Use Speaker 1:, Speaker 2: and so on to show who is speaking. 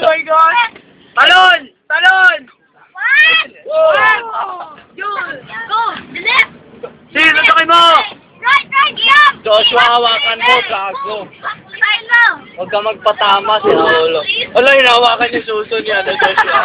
Speaker 1: Oh my God! Talon! Talon!
Speaker 2: One!
Speaker 1: Wow!
Speaker 2: Yun! Go! The left!
Speaker 1: Sino sakay mo?
Speaker 2: Right, right, yeah!
Speaker 1: Joshua, hawakan mo, gago.
Speaker 2: Right now!
Speaker 1: Huwag ka magpatama, si Paolo. Wala, hinawakan yung suso niya, ano, Joshua.